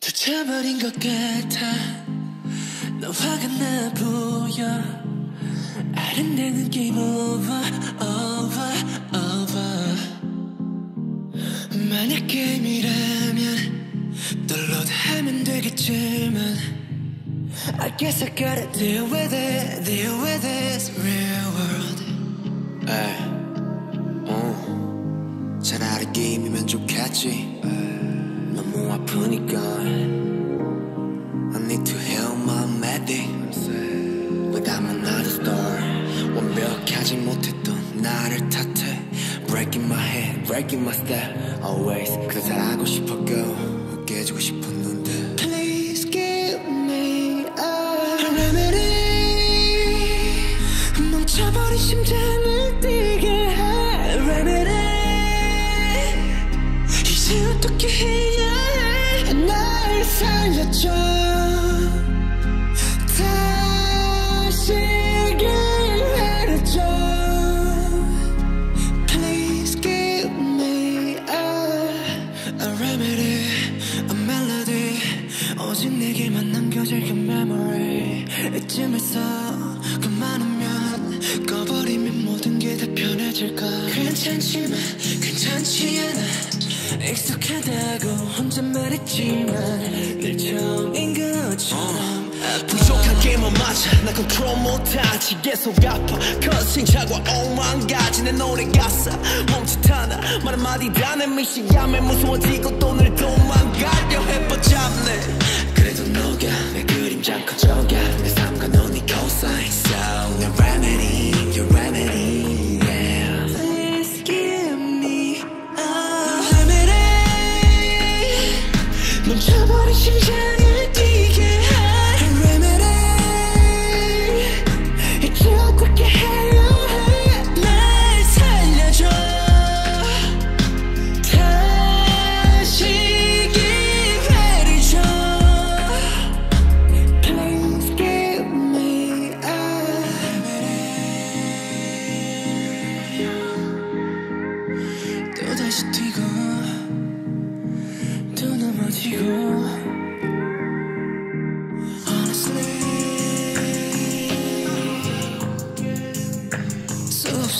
다쳐버린 것 같아 너 화가 나 보여 아른대는 게임 over over over 만약 게임이라면 널로도 하면 되겠지만 I guess I gotta deal with it deal with this 완벽하지 못했던 나를 탓해. Breaking my head, breaking my step. Always 그저 잘하고 싶었고, 깨지고 싶었는데. Please give me a remedy 멈춰버린 심장을 뛰게 해 remedy 이제 어떻게 해야 해날 살려줘 이쯤에서 그만하면 꺼버리면 모든 게 다 편해질까? 괜찮지만 괜찮지 않아 익숙하다고 혼잣말했지만 늘 처음인 것처럼 부족한 게임은 맞아? 나 컨트롤 못하지. 계속 아파. 'cause 시행착오와 오만 가지. 내 노래 가사 몸짓 하나. 말 한마디 다 내 미시감에 무서워지고 또 늘 도망가려 해 but 잡네. 그래도 너가 내 그림자 커져가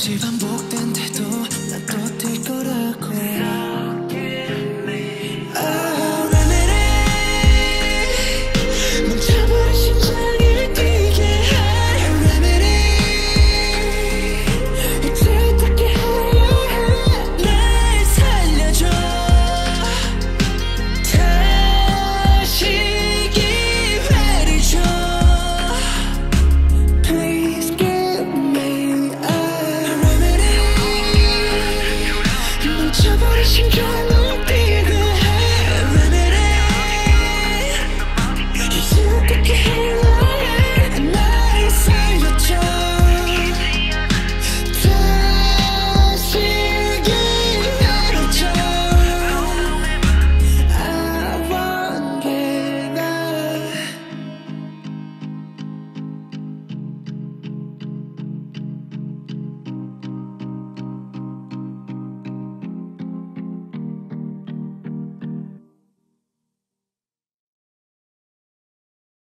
수없이 반복된